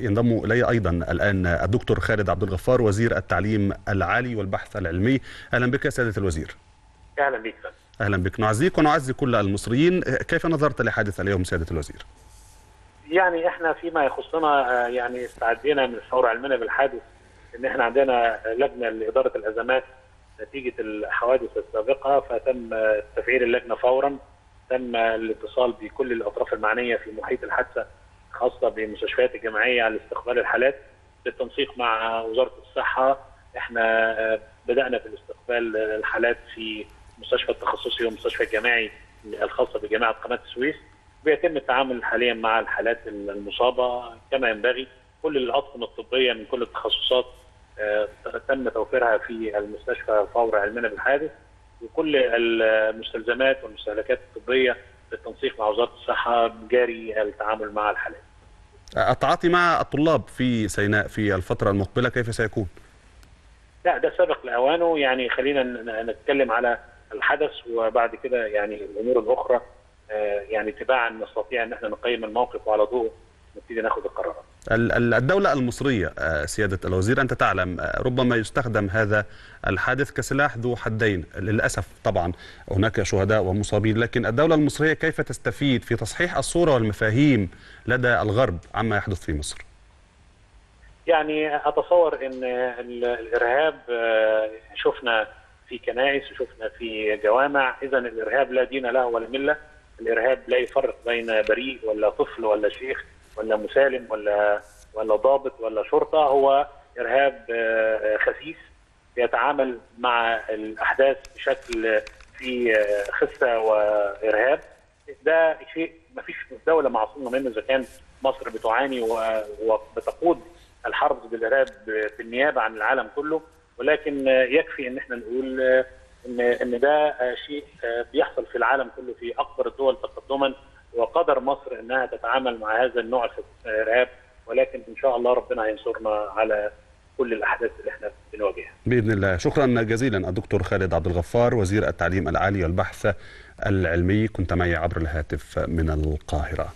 ينضم إلي أيضا الآن الدكتور خالد عبد الغفار وزير التعليم العالي والبحث العلمي. أهلا بك سيادة الوزير. أهلا بك. أهلا بك. نعزيك ونعزي كل المصريين. كيف نظرت لحادث اليوم سيادة الوزير؟ يعني إحنا فيما يخصنا يعني استعدينا من الثورة علمنا بالحادث إن إحنا عندنا لجنة لإدارة الأزمات نتيجة الحوادث السابقة فتم تفعيل اللجنة فورا. تم الاتصال بكل الأطراف المعنية في محيط الحادثة خاصة بالمستشفيات الجامعيه على استقبال الحالات بالتنسيق مع وزارة الصحة. إحنا بدأنا في الاستقبال الحالات في مستشفى التخصصي والمستشفى الجامعي الخاصة بجامعة قناة السويس. بيتم التعامل حاليا مع الحالات المصابة كما ينبغي. كل الأطقم الطبية من كل التخصصات تم توفيرها في المستشفى فور علمنا بالحادث. وكل المستلزمات والمستهلكات الطبية بالتنسيق مع وزارة الصحة جاري التعامل مع الحالات. التعاطي مع الطلاب في سيناء في الفترة المقبلة كيف سيكون؟ لا ده سبق لأوانه يعني خلينا نتكلم على الحدث وبعد كده يعني الأمور الأخرى يعني تباعا نستطيع أن إحنا نقيم الموقف وعلى ضوء نبتدي ناخذ القرارات. الدولة المصرية سيادة الوزير أنت تعلم ربما يستخدم هذا الحادث كسلاح ذو حدين للأسف طبعا هناك شهداء ومصابين لكن الدولة المصرية كيف تستفيد في تصحيح الصورة والمفاهيم لدى الغرب؟ عما يحدث في مصر. يعني أتصور أن الإرهاب شفنا في كنائس وشفنا في جوامع إذا الإرهاب لا دين له ولا ملة. الإرهاب لا يفرق بين بريء ولا طفل ولا شيخ. ولا مسالم ولا ولا ضابط ولا شرطة هو إرهاب خسيس يتعامل مع الأحداث بشكل في خسة وإرهاب. ده شيء ما فيش دولة معصومة منه إذا كان مصر بتعاني وبتقود الحرب ضد الارهاب بالنيابه عن العالم كله. ولكن يكفي إن إحنا نقول إن إن ده شيء بيحصل في العالم كله في أكبر الدول تقدما. وقدر مصر إنها تتعامل مع هذا النوع الارهاب ولكن إن شاء الله ربنا هينصرنا على كل الأحداث اللي إحنا بنواجهها. بإذن الله، شكرا جزيلا الدكتور خالد عبد الغفار وزير التعليم العالي والبحث العلمي كنت معي عبر الهاتف من القاهرة.